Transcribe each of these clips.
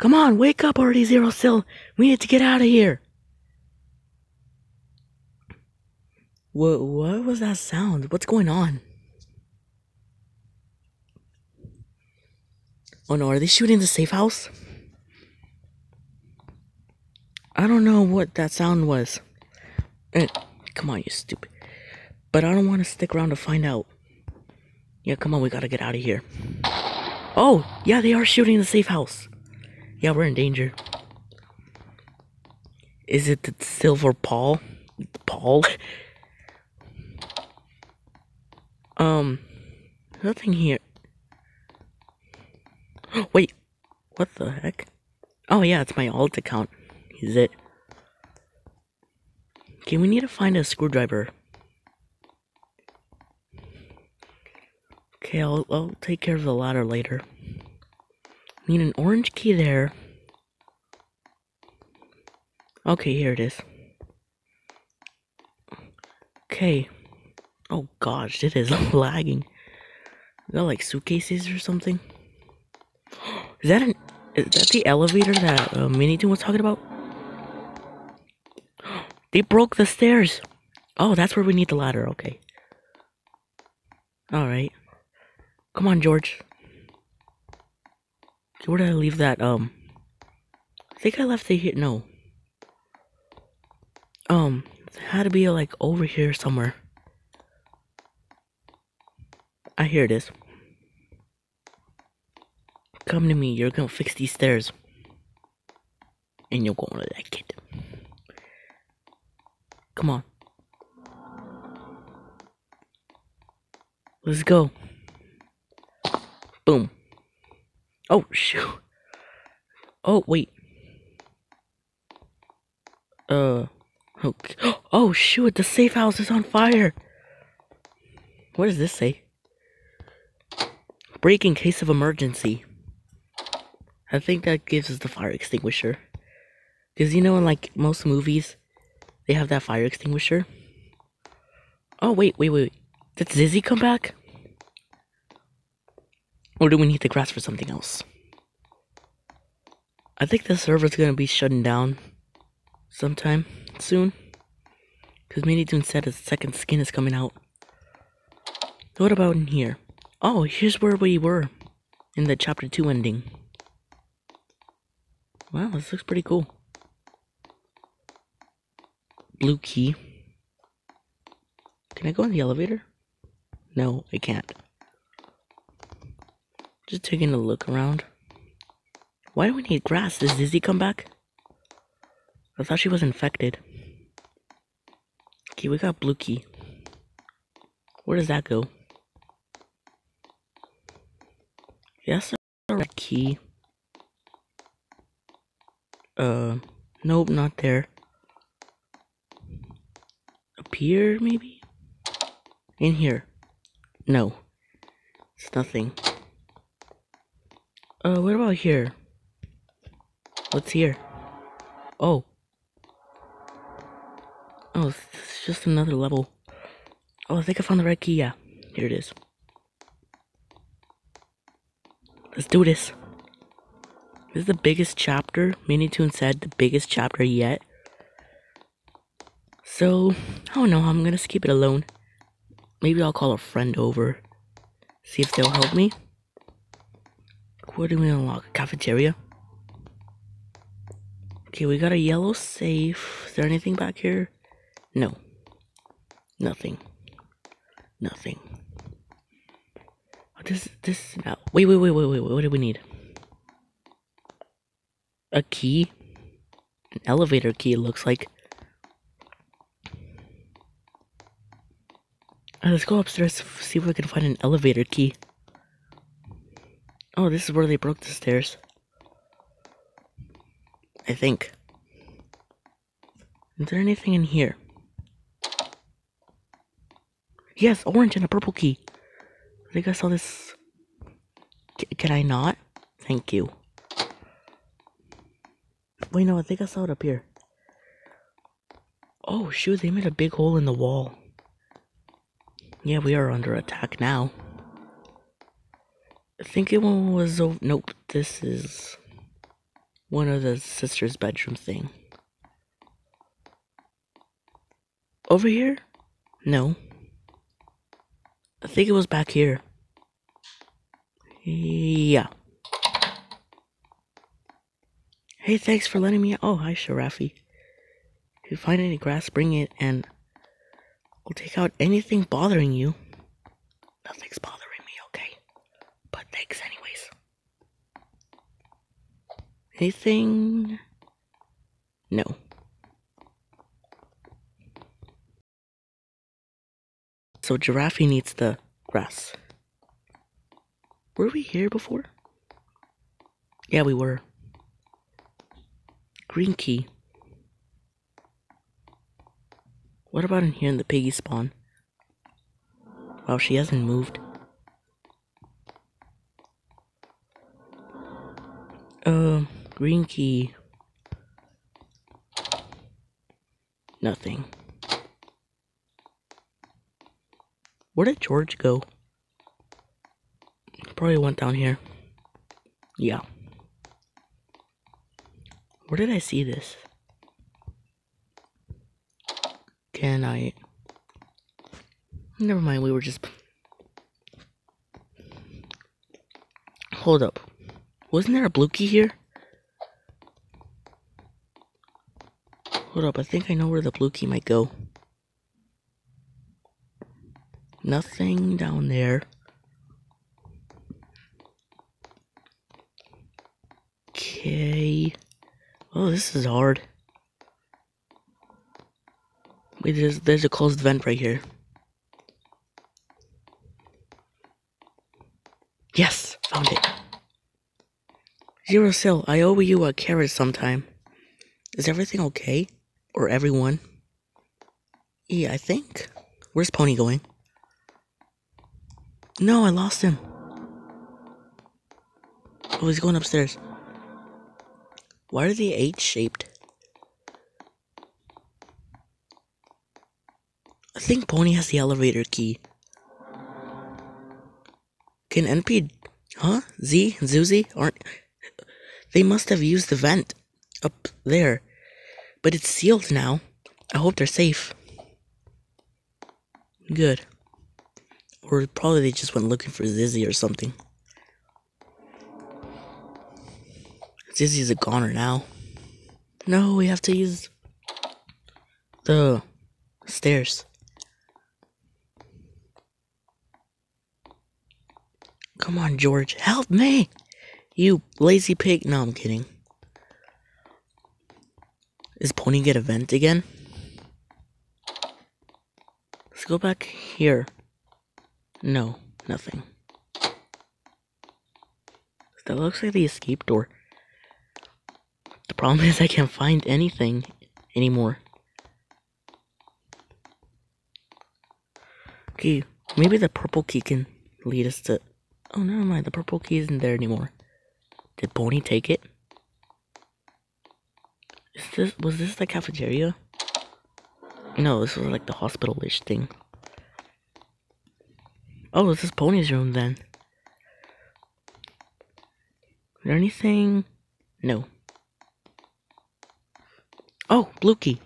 Come on, wake up already, Zero Still. We need to get out of here. What, what was that sound? What's going on? Oh no, are they shooting the safe house? I don't know what that sound was. Eh, come on, you stupid. But I don't want to stick around to find out. Yeah, come on, we gotta get out of here. Oh, yeah, they are shooting the safe house. Yeah, we're in danger. Is it the Silver Paul? Paul? um, nothing here. Wait, what the heck? Oh yeah, it's my alt account. Is it? Okay, we need to find a screwdriver. Okay, I'll, I'll take care of the ladder later. Need an orange key there. Okay, here it is. Okay. Oh gosh, it is lagging. That like suitcases or something? Is that an is that the elevator that uh, MiniToon was talking about? They broke the stairs. Oh, that's where we need the ladder. Okay. All right. Come on, George. Where did I leave that? Um, I think I left it here. No. Um, it had to be like over here somewhere. I hear it is. Come to me. You're gonna fix these stairs, and you're gonna like it. Come on. Let's go. Boom. Oh, shoot. Oh, wait. Uh, okay. Oh, shoot, the safe house is on fire. What does this say? Break in case of emergency. I think that gives us the fire extinguisher. Because you know, in like most movies, they have that fire extinguisher. Oh, wait, wait, wait. Did Zizzy come back? Or do we need the grass for something else? I think the server's gonna be shutting down sometime soon. Because MiniToon said his second skin is coming out. What about in here? Oh, here's where we were in the chapter 2 ending. Wow, this looks pretty cool. Blue key. Can I go in the elevator? No, I can't. Just taking a look around. Why do we need grass? Does Zizzy come back? I thought she was infected. Okay, we got blue key. Where does that go? Yes, a red key. Uh, nope, not there. Up here, maybe? In here. No. It's nothing. Uh, what about here? What's here? Oh. Oh, it's just another level. Oh, I think I found the right key. Yeah, here it is. Let's do this. This is the biggest chapter. MiniToon said the biggest chapter yet. So, I don't know. I'm gonna skip it alone. Maybe I'll call a friend over. See if they'll help me. Where do we unlock? Cafeteria? Okay, we got a yellow safe. Is there anything back here? No. Nothing. Nothing. Oh, this, this. Wait, wait, wait, wait, wait. What do we need? A key? An elevator key, looks like. Uh, let's go upstairs, see if we can find an elevator key. Oh, this is where they broke the stairs. I think. Is there anything in here? Yes, orange and a purple key. I think I saw this. C can I not? Thank you. Wait, no, I think I saw it up here. Oh, shoot, they made a big hole in the wall. Yeah, we are under attack now. I think it was. Oh, nope, this is. one of the sisters' bedroom thing. Over here? No. I think it was back here. Yeah. Hey, thanks for letting me. Oh, hi, Sharafi. If you find any grass, bring it, and we'll take out anything bothering you. Nothing's bothering? But thanks, anyways. Anything? No. So Giraffe needs the grass. Were we here before? Yeah, we were. Green key. What about in here in the piggy spawn? Wow, she hasn't moved. Green key. Nothing. Where did George go? Probably went down here. Yeah. Where did I see this? Can I... Never mind, we were just... Hold up. Wasn't there a blue key here? Hold up, I think I know where the blue key might go. Nothing down there. Okay. Oh, this is hard. Wait, there's, there's a closed vent right here. Yes, found it. Zero Sill, I owe you a carrot sometime. Is everything okay? Or everyone? Yeah, I think. Where's Pony going? No, I lost him. Oh, he's going upstairs. Why are they H shaped? I think Pony has the elevator key. Can NP. Huh? Z? Zuzi? Aren't. They must have used the vent up there. But it's sealed now. I hope they're safe. Good. Or probably they just went looking for Zizzy or something. Zizzy's a goner now. No, we have to use the stairs. Come on, George, help me! You lazy pig. No, I'm kidding. Is Pony get a vent again? Let's go back here. No, nothing. That looks like the escape door. The problem is I can't find anything anymore. Okay, maybe the purple key can lead us to... Oh, never mind, the purple key isn't there anymore. Did Pony take it? Is this... Was this the cafeteria? No, this was like the hospital-ish thing. Oh, this is Pony's room then. Is there anything? No. Oh, blue key.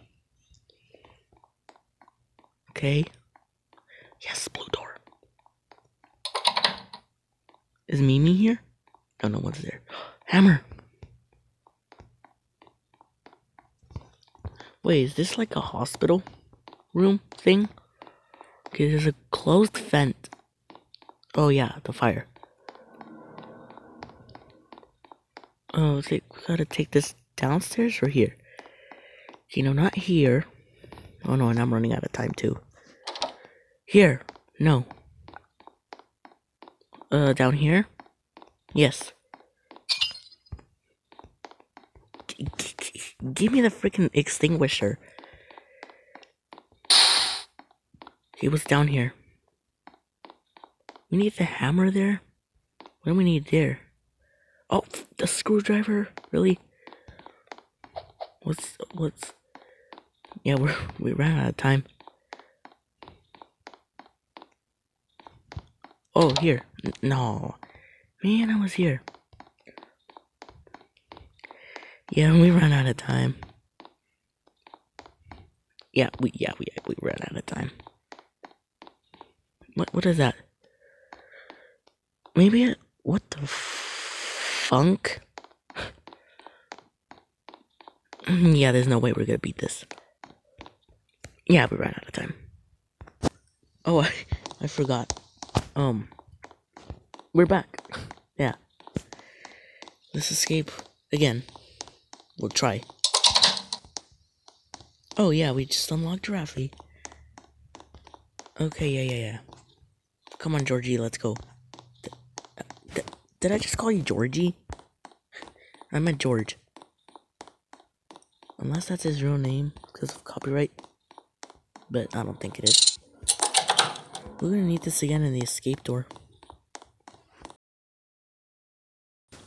Okay. Yes, blue door. Is Mimi here? No, no one's there. Hammer. Wait, is this like a hospital room thing? Okay, there's a closed vent. Oh yeah, the fire. Oh, we gotta take this downstairs or here? You know, not here. Oh no, and I'm running out of time too. Here. No. Uh, down here? Yes. Give me the freaking extinguisher. He was down here. We need the hammer there? What do we need there? Oh, the screwdriver? Really? What's, what's... Yeah, we're, we ran out of time. Oh, here. No. Man, I was here. Yeah, we ran out of time. Yeah, we yeah we we ran out of time. What what is that? Maybe what the funk? yeah, there's no way we're gonna beat this. Yeah, we ran out of time. Oh, I, I forgot. Um, we're back. Yeah. Let's escape again. We'll try. Oh yeah, we just unlocked Giraffe. Okay, yeah, yeah, yeah. Come on, Georgie, let's go. Did I just call you Georgie? I meant George. Unless that's his real name because of copyright. But I don't think it is. We're gonna need this again in the escape door.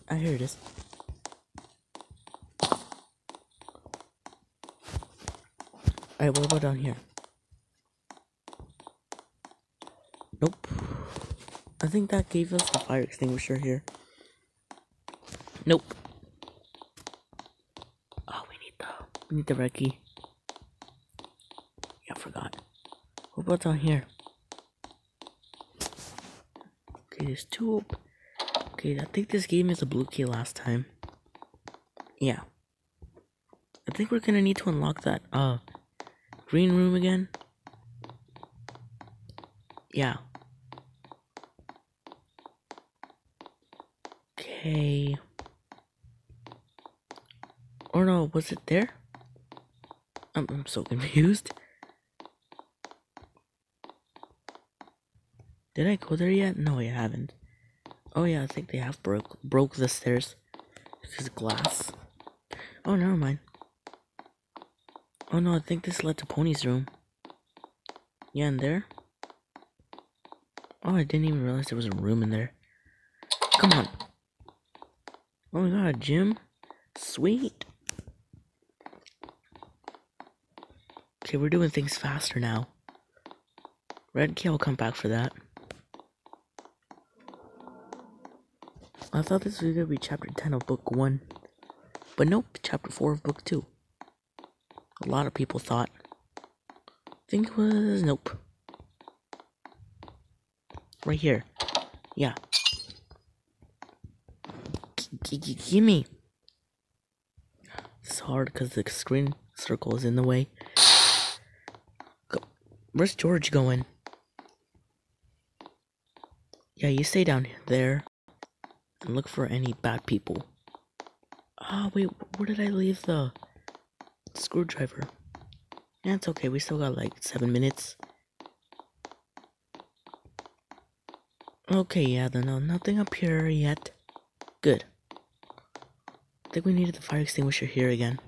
Ah, I hear it is. Alright, what about down here? Nope. I think that gave us the fire extinguisher here. Nope. Oh, we need the we need the red key. Yeah, I forgot. What about down here? Okay, there's two. Okay, I think this game is the blue key last time. Yeah. I think we're gonna need to unlock that uh green room again. Yeah. Okay. Or no, was it there? I'm, I'm so confused. Did I go there yet? No, I haven't. Oh yeah, I think they have broke broke the stairs. This is glass. Oh, never mind. Oh no, I think this led to Pony's room. Yeah, in there. Oh, I didn't even realize there was a room in there. Come on. Oh my god, gym? Sweet. Okay, we're doing things faster now. Red key, I'll come back for that. I thought this was gonna be chapter 10 of book 1. But nope, chapter 4 of book 2. A lot of people thought. I think it was nope. Right here. Yeah. G gimme. It's hard because the screen circle is in the way. Go. Where's George going? Yeah, you stay down there and look for any bad people. Ah, oh, wait, where did I leave the screwdriver? That's okay. We still got like seven minutes. Okay, yeah, no, nothing up here yet. Good. I think we needed the fire extinguisher here again.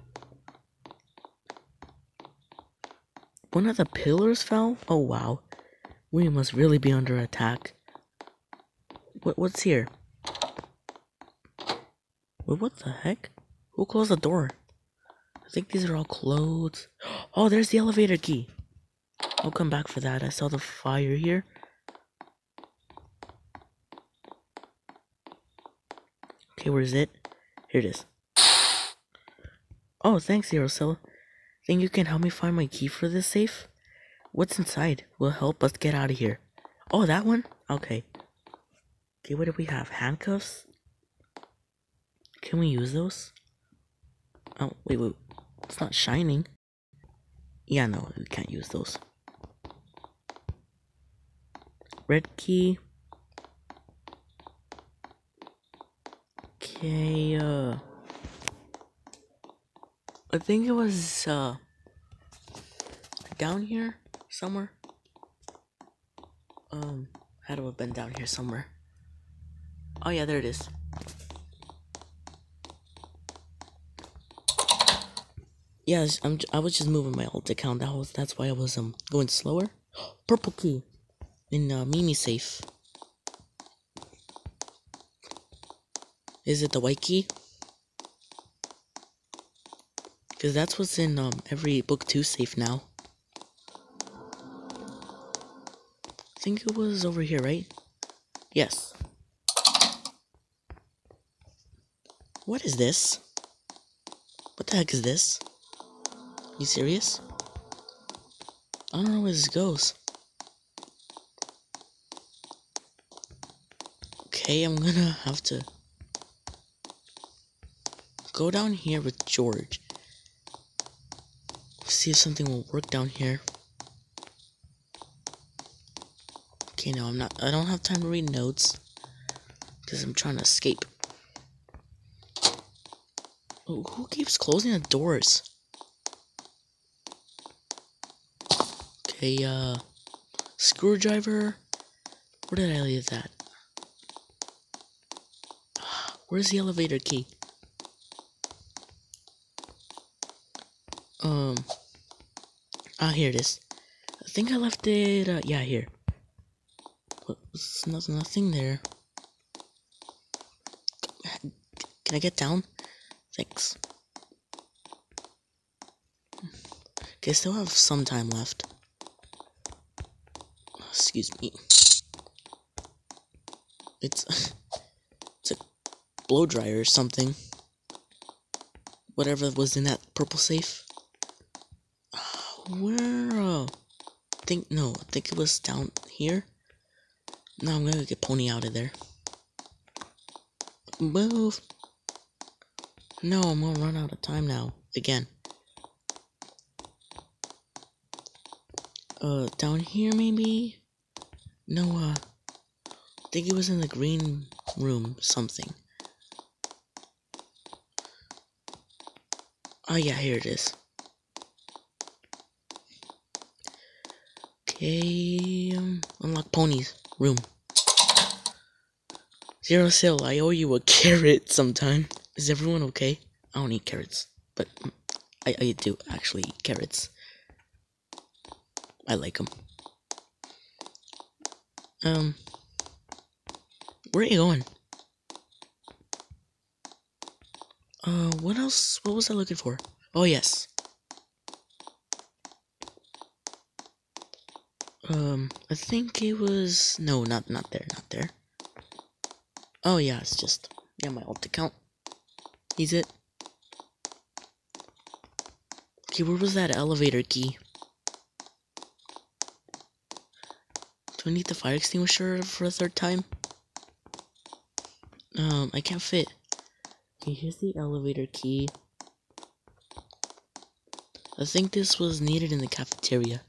One of the pillars fell? Oh wow. We must really be under attack. What what's here? Wait, what the heck? Who closed the door? I think these are all clothes. Oh, there's the elevator key. I'll come back for that. I saw the fire here. Okay, where is it? Here it is. Oh, thanks, Erosilla. Think you can help me find my key for this safe? What's inside will help us get out of here. Oh, that one? Okay. Okay, what do we have? Handcuffs? Can we use those? Oh, wait, wait. It's not shining. Yeah, no, we can't use those. Red key. Okay, uh... I think it was, uh... Down here? Somewhere? Um, had to have been down here somewhere. Oh yeah, there it is. Yeah, I'm. I was just moving my alt account. That was. That's why I was um going slower. Purple key in uh, Mimi safe. Is it the white key? Because that's what's in um every book two safe now. I think it was over here, right? Yes. What is this? What the heck is this? You serious? I don't know where this goes. Okay, I'm gonna have to go down here with George. See if something will work down here. Okay, no, I'm not. I don't have time to read notes because I'm trying to escape. Oh, who keeps closing the doors? Okay, uh, screwdriver. Where did I leave that? Where's the elevator key? Um, ah, here it is. I think I left it, uh, yeah, here. There's nothing there. Can I get down? Thanks. Okay, I still have some time left. Excuse me. It's it's a blow dryer or something. Whatever was in that purple safe. Where? Uh, think no. I think it was down here. No, I'm gonna get Pony out of there. Move. No, I'm gonna run out of time now. Again. Uh, down here maybe? No, uh, I think it was in the green room, something. Oh yeah, here it is. Okay, um, unlock ponies room. Zero Sill, I owe you a carrot sometime. Is everyone okay? I don't eat carrots, but I, I do actually eat carrots. I like them. Um, where are you going? Uh, what else? What was I looking for? Oh, yes. Um, I think it was no, not not there, not there. Oh yeah, it's just yeah, my alt account. He's it. Okay, where was that elevator key? I need the fire extinguisher for a third time? Um, I can't fit. Okay, here's the elevator key. I think this was needed in the cafeteria.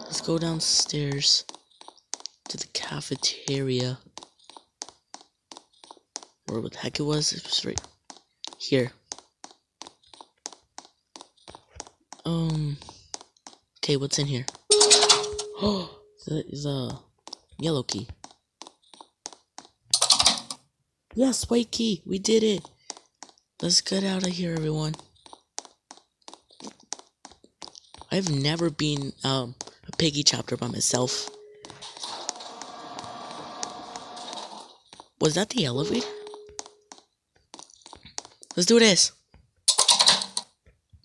Let's go downstairs to the cafeteria. Where the heck it was? It was right here. Um. Okay, what's in here? Oh, is a yellow key. Yes, white key. We did it. Let's get out of here, everyone. I've never been um a piggy chapter by myself. Was that the elevator? Let's do this.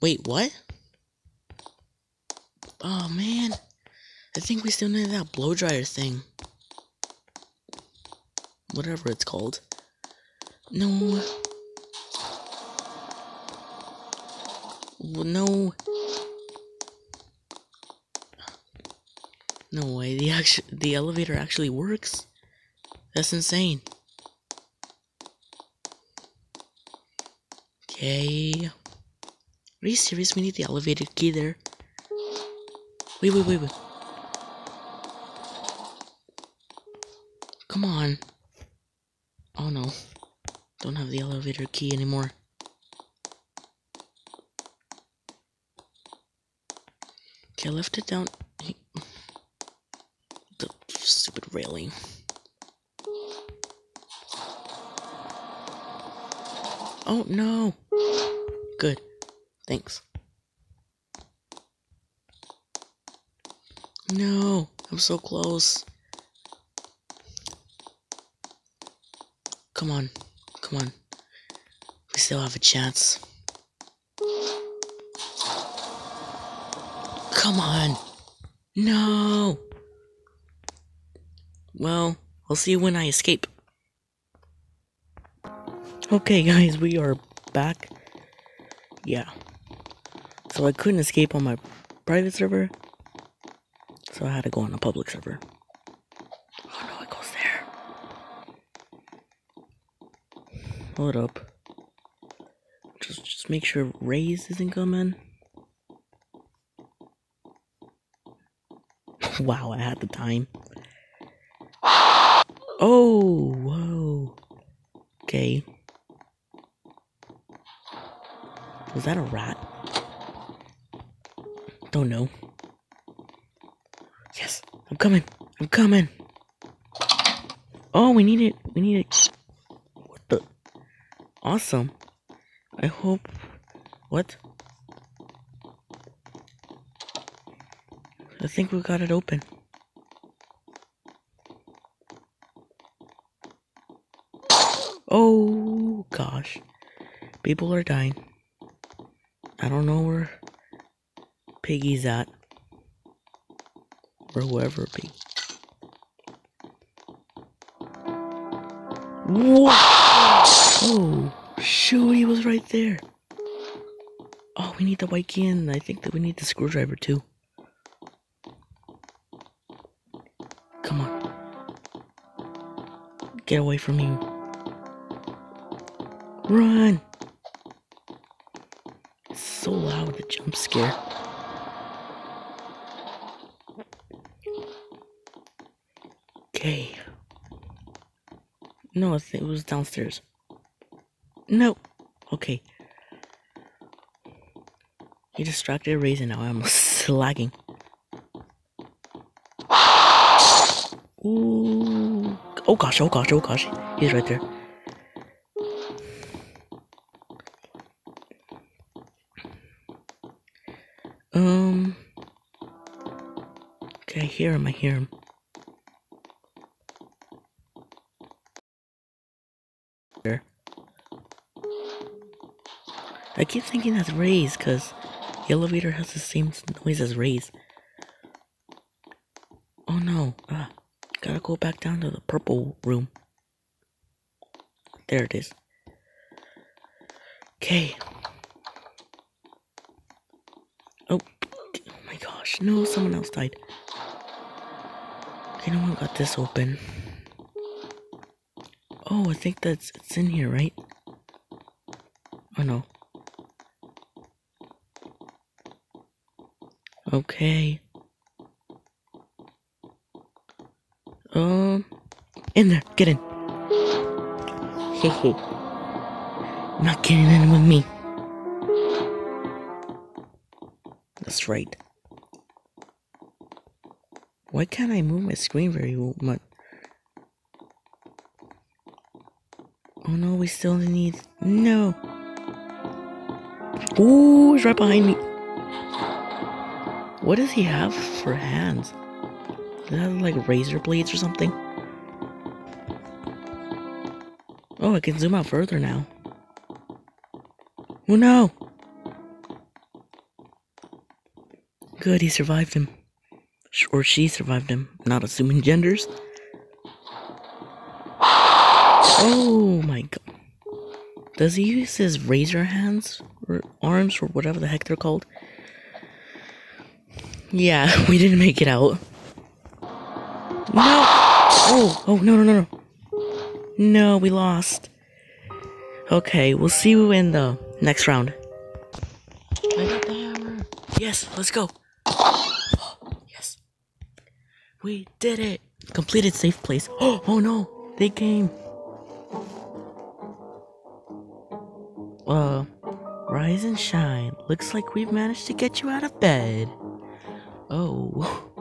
Wait, what? Oh man. I think we still need that blow dryer thing. Whatever it's called. No. No. No way. The actu the elevator actually works. That's insane. Okay. Are you serious? We need the elevator key there. Wait, wait, wait, wait. Come on. Oh no. Don't have the elevator key anymore. Okay, I left it down The stupid railing. Oh no! Good. Thanks. No, I'm so close. Come on, come on. We still have a chance. Come on. No. Well, I'll see you when I escape. Okay, guys, we are back. Yeah. So I couldn't escape on my private server. So I had to go on a public server. Oh no, it goes there. Hold up. Just just make sure Rays isn't coming. wow, I had the time. Oh, whoa. Okay. Was that a rat? Don't know. Yes, I'm coming. I'm coming. Oh, we need it. We need it. What the? Awesome. I hope. What? I think we got it open. Oh gosh. People are dying. I don't know where Piggy's at. Or whoever be. Whoa! Oh, shoot, he was right there. Oh, we need the white key and I think that we need the screwdriver too. Come on. Get away from me. Run! It's so loud, the jump scare. Okay. No, it was downstairs. No. Okay. He distracted Raisin now. I'm slagging. Ooh. Oh gosh, oh gosh, oh gosh. He's right there. Um. Okay, I hear him, I hear him. There. I keep thinking that's Ray's because the elevator has the same noise as Ray's. Oh no. Ah, gotta go back down to the purple room. There it is. Okay. Oh, oh my gosh. No, someone else died. Okay, no one got this open. Oh, I think that's it's in here, right? Oh no. Okay. Um, in there, get in. Not getting in with me. That's right. Why can't I move my screen very much? Oh no, we still need. No. Ooh, it's right behind me. What does he have for hands? It have like razor blades or something? Oh, I can zoom out further now. Oh no! Good, he survived him. Or she survived him. Not assuming genders. Oh my god. Does he use his razor hands? Or arms, or whatever the heck they're called? Yeah, we didn't make it out. No! Oh, oh, no, no, no, no. No, we lost. Okay, we'll see you in the next round. I got the hammer. Yes, let's go. yes. We did it. Completed safe place. Oh, oh no, they came. Uh, rise and shine. Looks like we've managed to get you out of bed. Oh.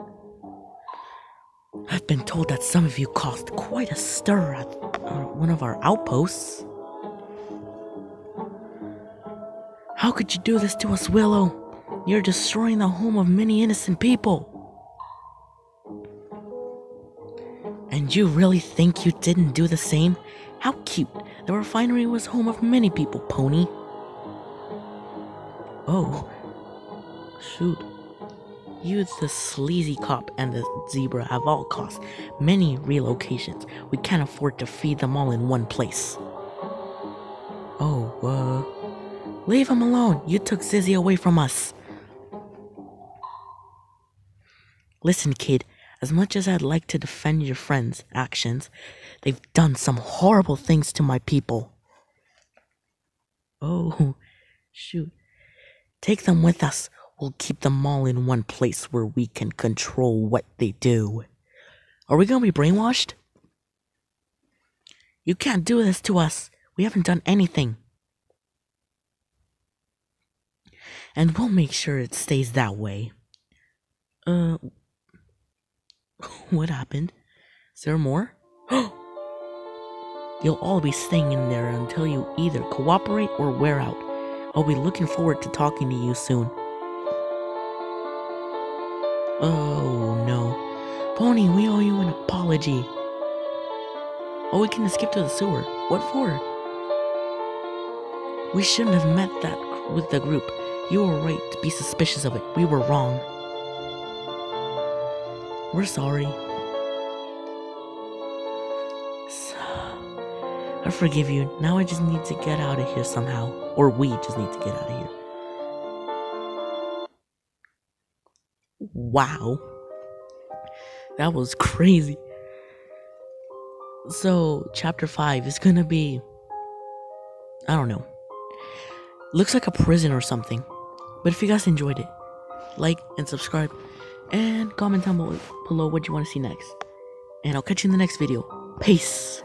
I've been told that some of you caused quite a stir at uh, one of our outposts. How could you do this to us, Willow? You're destroying the home of many innocent people. And you really think you didn't do the same? How cute. The refinery was home of many people, Pony. Oh. Shoot. You, the sleazy cop, and the zebra have all caused many relocations. We can't afford to feed them all in one place. Oh, uh. Leave him alone. You took Zizzy away from us. Listen, kid, as much as I'd like to defend your friends' actions, they've done some horrible things to my people. Oh, shoot. Take them with us. We'll keep them all in one place where we can control what they do. Are we gonna be brainwashed? You can't do this to us. We haven't done anything. And we'll make sure it stays that way. Uh, what happened? Is there more? You'll all be staying in there until you either cooperate or wear out. I'll be looking forward to talking to you soon. Oh no. Pony, we owe you an apology. Oh, we can escape to the sewer. What for? We shouldn't have met that with the group. You were right to be suspicious of it. We were wrong. We're sorry. So, I forgive you. Now I just need to get out of here somehow. Or we just need to get out of here. Wow. That was crazy. So, chapter 5 is gonna be. I don't know. Looks like a prison or something. But if you guys enjoyed it, like and subscribe. And comment down below what you want to see next. And I'll catch you in the next video. Peace.